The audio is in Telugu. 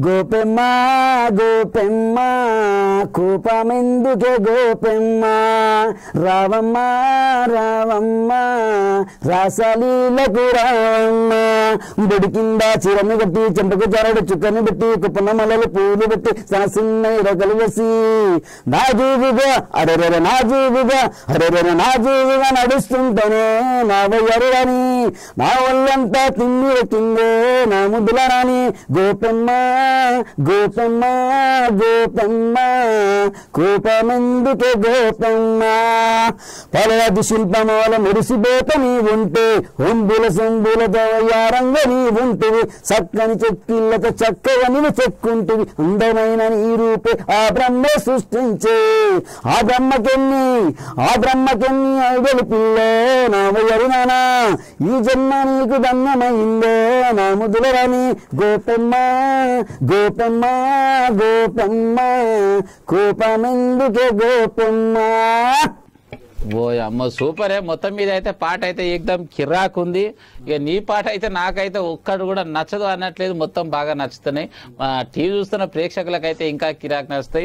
గోపెమ్మ గోపెమ్మ కూపమెందుకే గోపెమ్మ? రావమ్మ రావమ్మ రాసలీలకు రావమ్మ బుడి కింద చీరని బట్టి చెంపకు జరడు చుక్కను పెట్టి కుప్పన మలలు పూలు పెట్టి సనసిన్న ఇరగలు వేసి నాజూబుగా అరెరెర నాజూబుగా నా జీవిగా నడుస్తుంటేనే నా వయ్యరుడని నా ఒళ్ళంతా తిమ్మి వచ్చిందే నా ముద్దుల రాని గోపెమ్మ గోపమ్మ గోపమ్మ కోపమెందుకే గోపమ్మ? పలవది శిల్పమూల మెరిసిపోత నీ ఉంటే ఒంబుల సొంబులతో వయ్యారంగ నీ ఉంటివి చక్కని చెక్కిళ్ళతో చక్కగా నీవు చెక్కుంటివి. అందమైన నీ రూపే ఆ బ్రహ్మే సృష్టించే. ఆ బ్రహ్మకెన్ని ఆ బ్రహ్మకెన్ని ఐదలు పిల్లే? నా ఈ జన్మ నీకు ధన్యమైందే. నా ముదులరని గోపమ్మ. గోపమ్మ గోపమ్మ కోపమెందుకే గోపమ్మ? ఓ అమ్మ సూపరే మొత్తం మీద అయితే పాట అయితే ఏకదం కిరాక్ ఉంది. ఇక నీ పాట అయితే నాకైతే ఒక్కడు కూడా నచ్చదు అన్నట్లేదు. మొత్తం బాగా నచ్చుతున్నాయి. టీవీ చూస్తున్న ప్రేక్షకులకైతే ఇంకా కిరాక్ నచ్చుతాయి